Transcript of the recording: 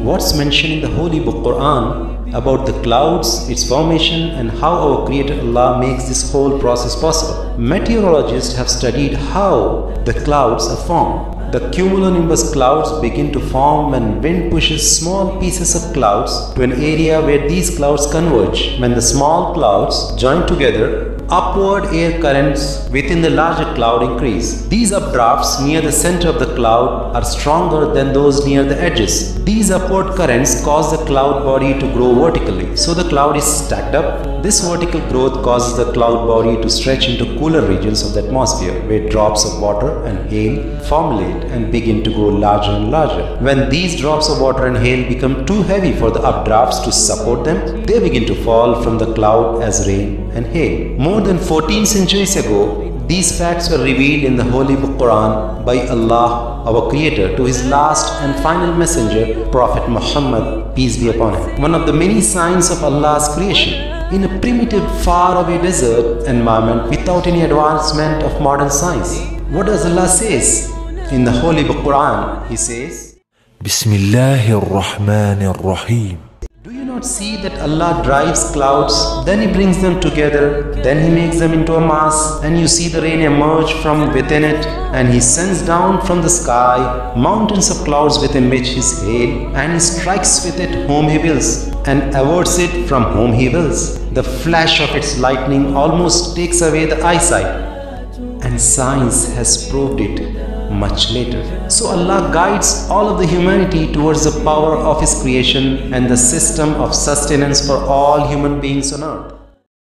what's mentioned in the Holy Book Quran about the clouds, its formation, and how our Creator Allah makes this whole process possible. Meteorologists have studied how the clouds are formed. The cumulonimbus clouds begin to form when wind pushes small pieces of clouds to an area where these clouds converge. When the small clouds join together, upward air currents within the larger cloud increase. These updrafts near the center of the cloud are stronger than those near the edges. These upward currents cause the cloud body to grow vertically, so the cloud is stacked up. This vertical growth causes the cloud body to stretch into cooler regions of the atmosphere where drops of water and hail formulate and begin to grow larger and larger. When these drops of water and hail become too heavy for the updrafts to support them, they begin to fall from the cloud as rain and hail. More than 14 centuries ago, these facts were revealed in the Holy Book Quran by Allah, our Creator, to His last and final messenger, Prophet Muhammad, peace be upon him. One of the many signs of Allah's creation. In a primitive, faraway desert environment without any advancement of modern science. What does Allah says? In the Holy Quran, he says, Bismillahir Rahmanir Rahim. Do you not see that Allah drives clouds, then He brings them together, then He makes them into a mass, and you see the rain emerge from within it, and He sends down from the sky mountains of clouds within which His hail, and He strikes with it whom He wills, and averts it from whom He wills. The flash of its lightning almost takes away the eyesight, and science has proved it much later. So Allah guides all of the humanity towards the power of His creation and the system of sustenance for all human beings on earth.